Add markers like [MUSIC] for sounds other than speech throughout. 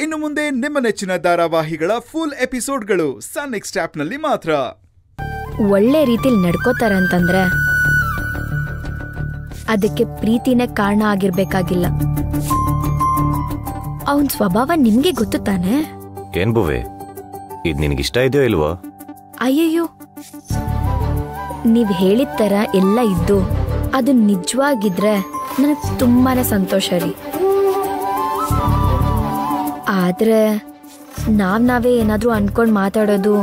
ಇನ್ನು ಮುಂದೆ ನಿಮ್ಮ ನೆಚ್ಚಿನ ಧಾರಾವಾಹಿಗಳ ಫುಲ್ ಎಪಿಸೋಡ್ಗಳು ಸನ್ ನೆಕ್ಸ್ಟ್ ಆಪ್ನಲ್ಲಿ ಮಾತ್ರ. ಒಳ್ಳೆ ರೀತಿಲಿ ನಡ್ಕೋತಾರಂತಂದ್ರೆ ಅದಕ್ಕೆ ಪ್ರೀತಿನೇ ಕಾರಣ ಆಗಿರ್ಬೇಕಾಗಿಲ್ಲ. ಅವನ್ ಸ್ವಭಾವ ನಿಮ್ಗೆ ಗೊತ್ತು ತಾನೆ? ಏನ್ ಬುವೆ ಇದ್ ನಿನ್ಗಿಷ್ಟ ಇದೆಯೋ ಇಲ್ವೋ? ಅಯ್ಯಯ್ಯೋ. ನೀವ್ ಹೇಳಿದ ತರ ಎಲ್ಲ ಇದ್ದು ಅದು ನಿಜವಾಗಿದ್ರೆ ನನಗ್ ತುಂಬಾನೇ ಸಂತೋಷ ರೀ. ಆದ್ರೆ ನಾವ್ ನಾವೇ ಏನಾದ್ರೂ ಅನ್ಕೊಂಡ್ ಮಾತಾಡೋದು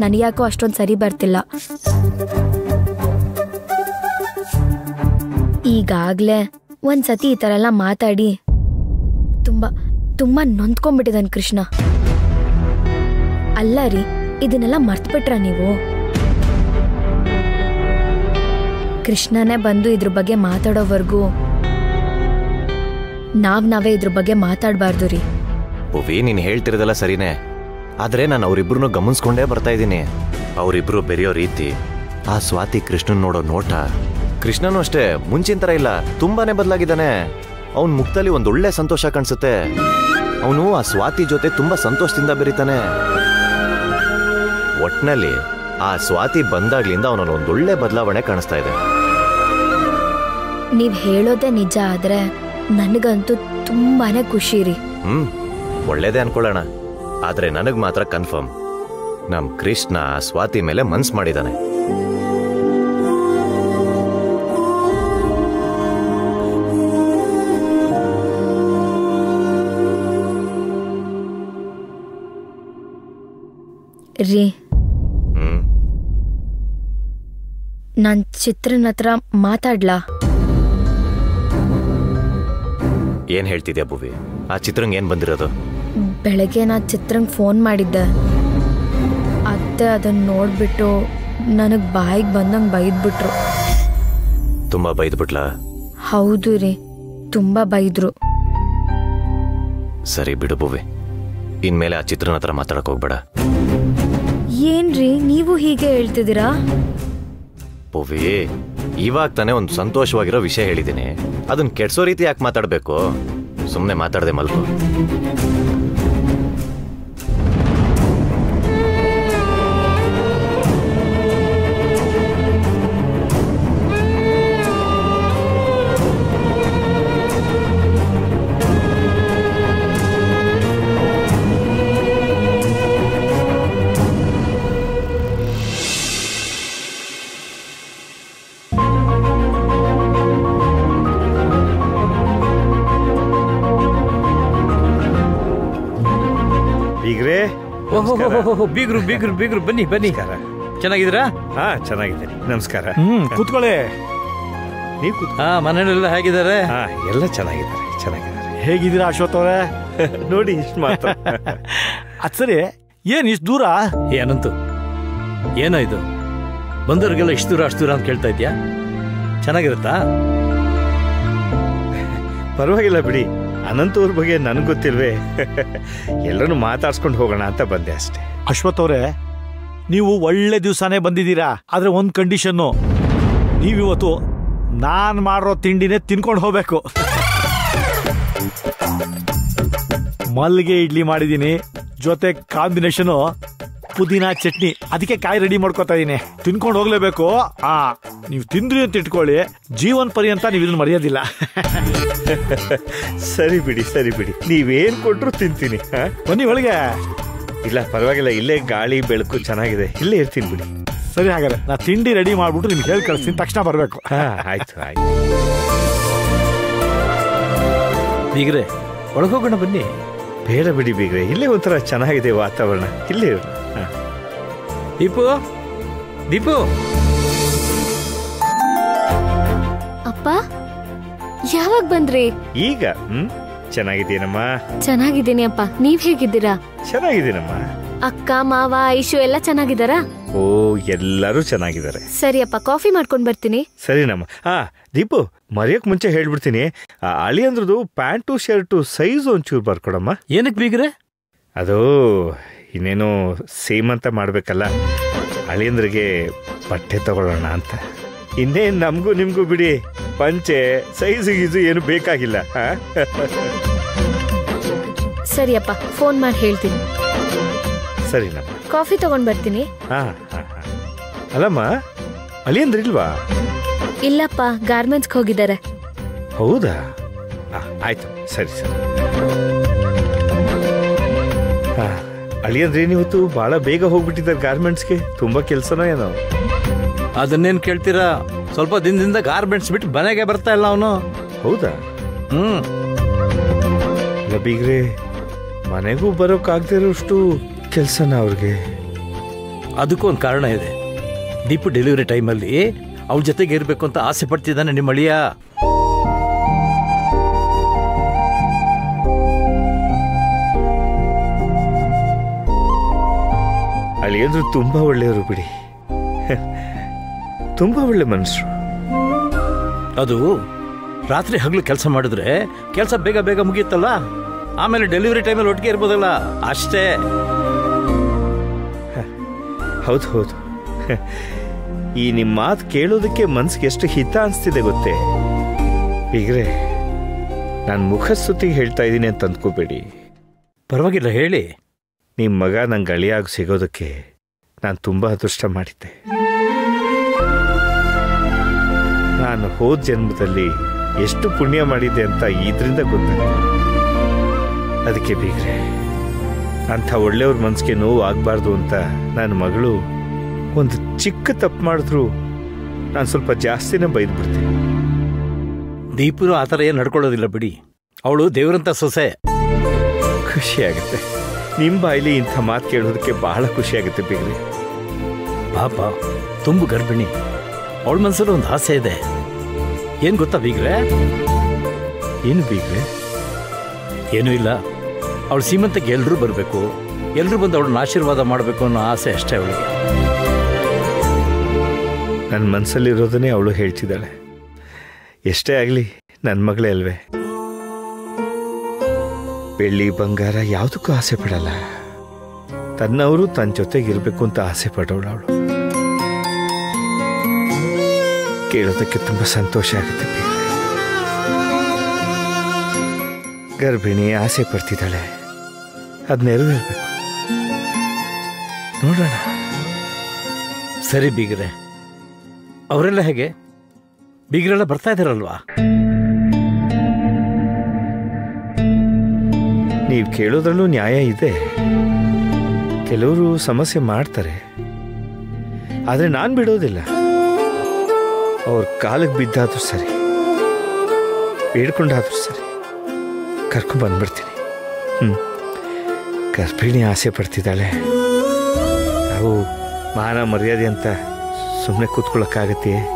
ನನಗ್ಯಾಕೋ ಅಷ್ಟೊಂದು ಸರಿ ಬರ್ತಿಲ್ಲ. ಈಗಾಗ್ಲೇ ಒಂದ್ಸತಿ ಈ ಥರ ಎಲ್ಲ ಮಾತಾಡಿ ತುಂಬಾ ತುಂಬಾ ನೊಂದ್ಕೊಂಡ್ಬಿಟ್ಟಿದ್ದಾನೆ ಕೃಷ್ಣ. ಅಲ್ಲ ರೀ, ಇದನ್ನೆಲ್ಲ ಮರ್ತ್ಬಿಟ್ರ ನೀವು? ಕೃಷ್ಣನೇ ಬಂದು ಇದ್ರ ಬಗ್ಗೆ ಮಾತಾಡೋವರೆಗೂ ನಾವ್ ನಾವೇ ಇದ್ರ ಬಗ್ಗೆ ಮಾತಾಡಬಾರ್ದು ರೀ. ಭುವಿ ನೀನ್ ಹೇಳ್ತಿರೋದಲ್ಲ ಸರಿನೇ. ಆದ್ರೆ ನಾನು ಅವರಿಬ್ರು ಗಮನಿಸ್ಕೊಂಡೇ ಬರ್ತಾ ಇದ್ದೀನಿ. ಅವರಿಬ್ರು ಬೆರೆಯೋ ರೀತಿ ಆ ಸ್ವಾತಿ ಕೃಷ್ಣನ್ ನೋಡೋ ನೋಟ. ಕೃಷ್ಣನು ಅಷ್ಟೇ ಮುಂಚಿನ ತರ ಇಲ್ಲ ತುಂಬಾನೇ ಬದಲಾಗಿದ್ದಾನೆ. ಅವನ್ ಮುಖದಲ್ಲಿ ಒಂದ್ ಒಳ್ಳೆ ಸಂತೋಷ ಕಾಣಿಸುತ್ತೆ. ಅವನು ಆ ಸ್ವಾತಿ ಜೊತೆ ತುಂಬಾ ಸಂತೋಷದಿಂದ ಬೆರೀತಾನೆ. ಒಟ್ನಲ್ಲಿ ಆ ಸ್ವಾತಿ ಬಂದಾಗ್ಲಿಂದ ಅವನಲ್ಲಿ ಒಂದೊಳ್ಳೆ ಬದಲಾವಣೆ ಕಾಣಿಸ್ತಾ ಇದೆ. ನೀವ್ ಹೇಳೋದೇ ನಿಜ ಆದ್ರೆ ನನಗಂತೂ ತುಂಬಾನೇ ಖುಷಿ ರೀ ಹ್ಮ್ ಒಳ್ಳೇದೇ ಅನ್ಕೊಳ್ಳೋಣ. ಆದ್ರೆ ನನಗ್ ಮಾತ್ರ ಕನ್ಫರ್ಮ್. ನಮ್ ಕೃಷ್ಣ ಸ್ವಾತಿ ಮೇಲೆ ಮನ್ಸ್ ಮಾಡಿದಾನೆ. ರೀ. ನನ್ ನಾನ್ ಚಿತ್ರನ ಹತ್ರ ಮಾತಾಡ್ಲಾ? ಏನ್ ಹೇಳ್ತಿದ್ಯಾ ಭುವಿ? ಆ ಚಿತ್ರಂಗ್ ಏನ್ ಬಂದಿರೋದು? ಬೆಳಗ್ಗೆ ನಾ ಚಿತ್ರಂಗ್ ಫೋನ್ ಮಾಡಿದ್ದೆ. ಅತ್ತೆ ಅದನ್ನ ನೋಡ್ಬಿಟ್ಟು ನನಗ್ ಬಾಯಿಗೆ ಬಂದಂಗ್ ಬೈದ್ಬಿಟ್ರು. ತುಂಬಾ ಬೈದ್ಬಿಟ್ಲಾ? ಹೌದು ರೀ ತುಂಬಾ ಬೈದ್ರು. ಸರಿ ಬಿಡು ಭುವಿ. ಇನ್ಮೇಲೆ ಆ ಚಿತ್ರನ ಹತ್ರ ಮಾತಾಡಕ್ ಹೋಗ್ಬೇಡ. ಏನ್ರಿ ನೀವು ಹೀಗೆ ಹೇಳ್ತಿದ್ದೀರಾ? ಭುವಿ ಇವಾಗ ತಾನೇ ಒಂದು ಸಂತೋಷವಾಗಿರೋ ವಿಷಯ ಹೇಳಿದ್ದೀನಿ. ಅದನ್ನ ಕೆಡ್ಸೋ ರೀತಿ ಯಾಕೆ ಮಾತಾಡಬೇಕು? ಸುಮ್ಮನೆ ಮಾತಾಡದೆ ಮಲ್ಕೋ ಓಹೋ ಬಿಗ್ರು ಬೀಗ್ರು ಬೀಗ್ರು. ಬನ್ನಿ ಬನ್ನಿ. ಚೆನ್ನಾಗಿದ್ದೀರಾ? ಹಾ ಚೆನ್ನಾಗಿದ್ದೀನಿ. ನಮಸ್ಕಾರ. ಹ್ಮ್ ಕೂತ್ಕೊಳ್ಳಿ. ನೀವು ಕೂತ್ ಹಾ ಮನೆಯಲ್ಲೆಲ್ಲ ಹೇಗಿದ್ದಾರೆ? ಹಾ ಎಲ್ಲ ಚೆನ್ನಾಗಿದ್ದಾರೆ ಚೆನ್ನಾಗಿದ್ದಾರೆ. ಹೇಗಿದ್ದೀರಾ ಅಶ್ವಥ್ ಅವರೇ? [LAUGHS] ನೋಡಿ ಇಷ್ಟು ಮಾತ್ರ. ಅದ್ ಸರಿ ಏನ್ ಇಷ್ಟು ದೂರ? ಏನಂತು ಏನೋ ಇದು? ಬಂದವ್ರಿಗೆಲ್ಲ ಇಷ್ಟು ದೂರ ಅಷ್ಟು ದೂರ ಅಂತ ಕೇಳ್ತಾ ಇದ್ಯಾ ಚೆನ್ನಾಗಿರುತ್ತಾ? ಪರವಾಗಿಲ್ಲ ಬಿಡಿ. ಅನಂತವ್ರ ಬಗ್ಗೆ ನನಗೆ ಗೊತ್ತಿಲ್ವೇ? ಎಲ್ಲರೂ ಮಾತಾಡ್ಸ್ಕೊಂಡು ಹೋಗೋಣ ಅಂತ ಬಂದೆ ಅಷ್ಟೇ. ಅಶ್ವಥ್ ಅವರೇ, ನೀವು ಒಳ್ಳೆ ದಿವಸನೇ ಬಂದಿದ್ದೀರಾ? ಆದ್ರೆ ಒಂದು ಕಂಡೀಷನ್ನು ನೀವಿವತ್ತು ನಾನು ಮಾಡಿರೋ ತಿಂಡಿನೇ ತಿನ್ಕೊಂಡು ಹೋಗ್ಬೇಕು. ಮಲ್ಲಿಗೆ ಇಡ್ಲಿ ಮಾಡಿದ್ದೀನಿ ಜೊತೆ ಕಾಂಬಿನೇಷನ್ ಪುದೀನ ಚಟ್ನಿ. ಅದಕ್ಕೆ ಕಾಯಿ ರೆಡಿ ಮಾಡ್ಕೋತಾ ಇದೀನಿ. ತಿನ್ಕೊಂಡು ಹೋಗ್ಲೇಬೇಕು. ಆ ನೀವು ತಿಂದ್ರಿ ಅಂತ ಇಟ್ಕೊಳ್ಳಿ. ಜೀವನ್ ಪರ್ಯಂತ ನೀವು ಇದನ್ನ ಮರೆಯೋದಿಲ್ಲ. [LAUGHS] ಸರಿ ಬಿಡಿ ಸರಿ ಬಿಡಿ. ನೀವೇನ್ ಕೊಟ್ರು ತಿಂತೀನಿ ಹಾ? ಬನ್ನಿ ಒಳಗೆ. ಇಲ್ಲ ಪರವಾಗಿಲ್ಲ. ಇಲ್ಲೇ ಗಾಳಿ ಬೆಳಕು ಚೆನ್ನಾಗಿದೆ. ಇಲ್ಲೇ ಇರ್ತೀನಿ ಬಿಡಿ. ಸರಿ ಹಾಗಾದ್ರೆ ನಾ ತಿಂಡಿ ರೆಡಿ ಮಾಡ್ಬಿಟ್ಟು ನಿಮ್ಗೆ ಹೇಳಿ ಕಳಿಸ್ತೀನಿ. ತಕ್ಷಣ ಬರಬೇಕು. ಹಾ ಆಯ್ತು ಆಯ್ತು. ಬೀಗ್ರೆ ಒಳಗೋಗೋಣ ಬನ್ನಿ. ಬೇಡ ಬಿಡಿ ಬೀಗ್ರೆ. ಇಲ್ಲೇ ಒಂಥರ ಚೆನ್ನಾಗಿದೆ ವಾತಾವರಣ. ಇಲ್ಲೇ ಇರು. ದೀಪು ದೀಪು ಅಪ್ಪ ಯಾವಾಗ ಬಂದ್ರಿ? ಈಗ ಹ್ಮ್? ಚೆನ್ನಾಗಿದ್ದೀನಮ್ಮ. ಚೆನ್ನಾಗಿದ್ದೀನಿ ಅಪ್ಪ. ನೀವ್ ಹೇಗಿದ್ದೀರಾ? ಚೆನ್ನಾಗಿದ್ದೀನಮ್ಮ. ಅಕ್ಕ ಮಾವ ಐಶು ಎಲ್ಲ ಚೆನ್ನಾಗಿದ್ದಾರಾ? ಓ ಎಲ್ಲರೂ ಚೆನ್ನಾಗಿದ್ದಾರೆ. ಸರಿ ಅಪ್ಪ ಕಾಫಿ ಮಾಡ್ಕೊಂಡ್ ಬರ್ತೀನಿ. ಸರಿನಮ್ಮ. ಹಾ ದೀಪು ಮರೆಯೋಕೆ ಮುಂಚೆ ಹೇಳ್ಬಿಡ್ತೀನಿ. ಆ ಅಳಿಯಂದ್ರದು ಪ್ಯಾಂಟು ಶರ್ಟು ಸೈಜ್ ಒಂಚೂರು ಬರ್ಕೊಡಮ್ಮ. ಏನಕ್ಕೆ ಬೀಗ್ರೆ? ಅದು ಇನ್ನೇನು ಸೇಮ್ ಅಂತ ಮಾಡಬೇಕಲ್ಲ ಅಳಿಯಂದ್ರಿಗೆ ಬಟ್ಟೆ ತಗೊಳ್ಳೋಣ ಅಂತ. ಇನ್ನೇನು ನಮಗೂ ನಿಮಗೂ ಬಿಡಿ ಪಂಚೆ ಸೈಜು ಗೀಜು ಏನು ಬೇಕಾಗಿಲ್ಲ? ಸರಿಯಪ್ಪ ಫೋನ್ ಮಾಡಿ ಹೇಳ್ತೀನಿ. ಸರಿನಮ್ಮ. ಕಾಫಿ ತಗೊಂಡು ಬರ್ತೀನಿ. ಹಾ ಹಾ ಇಲ್ವಾ ಅಲ್ಲಮ್ಮ ಇಲ್ಲಪ್ಪ ಗಾರ್ಮೆಂಟ್ಸ್ಗೆ ಹೋಗಿದ್ದಾರೆ. ಹೌದಾ? ಆಯ್ತು ಸರಿ ಸರಿ. ಹಾ. ಅಳಿಯಂದ್ರೆ ಇವತ್ತು ಬಹಳ ಬೇಗ ಹೋಗ್ಬಿಟ್ಟಿದ್ದಾರೆ ಗಾರ್ಮೆಂಟ್ಸ್ಗೆ. ತುಂಬಾ ಕೆಲಸನೋ ಏನೋ. ಅದನ್ನೇನ್ ಕೇಳ್ತೀರಾ? ಸ್ವಲ್ಪ ದಿನದಿಂದ ಗಾರ್ಮೆಂಟ್ಸ್ ಬಿಟ್ಟು ಮನೆಗೆ ಬರ್ತಾ ಇಲ್ಲ ಅವನು. ಹೌದಾ? ಹ್ಮ್. ಬೀಗ್ರೆ ಮನೆಗೂ ಬರೋಕ್ಕಾಗದೇ ಇರೋಷ್ಟು ಕೆಲಸನ ಅವ್ರಿಗೆ. ಅದಕ್ಕೂ ಒಂದು ಕಾರಣ ಇದೆ. ದೀಪು ಡೆಲಿವರಿ ಟೈಮಲ್ಲಿ ಅವ್ರ ಜೊತೆಗೆ ಇರಬೇಕು ಅಂತ ಆಸೆ ಪಡ್ತಿದ್ದಾನೆ ನಿಮ್ಮ ಅಳಿಯ ಅಳಿಯಂದ್ರು ತುಂಬಾ ಒಳ್ಳೆಯವರು ಬಿಡಿ. ತುಂಬಾ ಒಳ್ಳೆ ಮನುಷ್ಯರು. ಅದು ರಾತ್ರಿ ಹಗಲು ಕೆಲಸ ಮಾಡಿದ್ರೆ ಕೆಲಸ ಬೇಗ ಬೇಗ ಮುಗಿಯುತ್ತಲ್ಲ? ಆಮೇಲೆ ಡೆಲಿವರಿ ಟೈಮಲ್ಲಿ ಒಟ್ಟಿಗೆ ಇರ್ಬೋದಲ್ಲ? ಅಷ್ಟೇ. ಹೌದು ಹೌದು. ಈ ನಿಮ್ಮ ಮಾತು ಕೇಳೋದಕ್ಕೆ ಮನ್ಸಿಗೆ ಎಷ್ಟು ಹಿತ ಅನಿಸ್ತಿದೆ ಗೊತ್ತೇ? ಬಿಗ್ರೆ ನಾನು ಮುಖಸ್ತುತಿಗೆ ಹೇಳ್ತಾ ಇದ್ದೀನಿ ಅಂತ ಅಂದ್ಕೋಬೇಡಿ. ಪರವಾಗಿಲ್ಲ ಹೇಳಿ. ನಿಮ್ಮ ಮಗ ನಂಗೆ ಅಳಿಯಾಗಿ ಸಿಗೋದಕ್ಕೆ ನಾನು ತುಂಬ ಅದೃಷ್ಟ ಮಾಡಿದ್ದೆ. ನಾನು ಹೋದ ಜನ್ಮದಲ್ಲಿ ಎಷ್ಟು ಪುಣ್ಯ ಮಾಡಿದ್ದೆ ಅಂತ ಇದರಿಂದ ಗೊತ್ತಾಗ್ತದೆ ಅದಕ್ಕೆ ಬೀಗ್ರೆ ಅಂಥ ಒಳ್ಳೆಯವ್ರ ಮನಸ್ಸಿಗೆ ನೋವು ಆಗಬಾರ್ದು ಅಂತ ನನ್ನ ಮಗಳು ಒಂದು ಚಿಕ್ಕ ತಪ್ಪು ಮಾಡಿದ್ರು ನಾನು ಸ್ವಲ್ಪ ಜಾಸ್ತಿನೇ ಬೈದ್ಬಿಡ್ತೀನಿ ದೀಪನು ಆ ಥರ ಏನು ನಡ್ಕೊಳ್ಳೋದಿಲ್ಲ ಬಿಡಿ. ಅವಳು ದೇವರಂತ ಸೊಸೆ. ಖುಷಿ ಆಗುತ್ತೆ. ನಿಮ್ಮ ಬಾಯಲ್ಲಿ ಇಂಥ ಮಾತು ಕೇಳೋದಕ್ಕೆ ಬಹಳ ಖುಷಿ ಆಗುತ್ತೆ ಬೀಗ್ರೆ ಪಾಪ ತುಂಬ ಗರ್ಭಿಣಿ. ಅವಳ ಮನಸ್ಸಲ್ಲಿ ಒಂದು ಆಸೆ ಇದೆ. ಏನು ಗೊತ್ತಾ ಬೀಗ್ರೆ? ಏನು ಬೀಗ್ರೆ? ಏನೂ ಇಲ್ಲ. ಅವಳು ಸೀಮಂತಕ್ಕೆ ಎಲ್ಲರೂ ಬರಬೇಕು. ಎಲ್ಲರೂ ಬಂದು ಅವಳನ್ನ ಆಶೀರ್ವಾದ ಮಾಡಬೇಕು ಅನ್ನೋ ಆಸೆ ಅಷ್ಟೇ ಅವಳಿಗೆ. ನನ್ನ ಮನಸ್ಸಲ್ಲಿರೋದನ್ನೇ ಅವಳು ಹೇಳ್ತಿದ್ದಾಳೆ. ಎಷ್ಟೇ ಆಗಲಿ ನನ್ನ ಮಗಳೇ ಅಲ್ವೇ. ಬೆಳ್ಳಿ ಬಂಗಾರ ಯಾವುದಕ್ಕೂ ಆಸೆ ಪಡಲ್ಲ. ತನ್ನವರು ತನ್ನ ಜೊತೆಗಿರ್ಬೇಕು ಅಂತ ಆಸೆ ಪಡೋಳು ಅವಳು. ಕೇಳೋದಕ್ಕೆ ತುಂಬ ಸಂತೋಷ ಆಗುತ್ತೆ ಗರ್ಭಿಣಿ ಆಸೆ ಪಡ್ತಿದ್ದಾಳೆ. ಅದು ನೆರವೇರ್ಬೇಕು. ನೋಡೋಣ. ಸರಿ ಬೀಗ್ರೆ. ಅವರೆಲ್ಲ ಹೇಗೆ? ಬೀಗ್ರೆಲ್ಲ ಬರ್ತಾ ಇದ್ದಾರಲ್ವಾ ನೀವು ಕೇಳೋದ್ರಲ್ಲೂ ನ್ಯಾಯ ಇದೆ. ಕೆಲವರು ಸಮಸ್ಯೆ ಮಾಡ್ತಾರೆ. ಆದರೆ ನಾನು ಬಿಡೋದಿಲ್ಲ. ಅವ್ರ ಕಾಲಕ್ಕೆ ಬಿದ್ದಾದ್ರೂ ಸರಿ. ಬೇಡ್ಕೊಂಡಾದ್ರೂ ಸರಿ. ಕರ್ಕೊಂಡು ಬಂದ್ಬಿಡ್ತೀನಿ. ಹ್ಞೂ ಗರ್ಭಿಣಿ ಆಸೆ ಪಡ್ತಿದ್ದಾಳೆ. ನಾವು ಮಾನ ಮರ್ಯಾದೆ ಅಂತ ಸುಮ್ಮನೆ ಕೂತ್ಕೊಳ್ಳೋಕ್ಕಾಗತ್ತೆ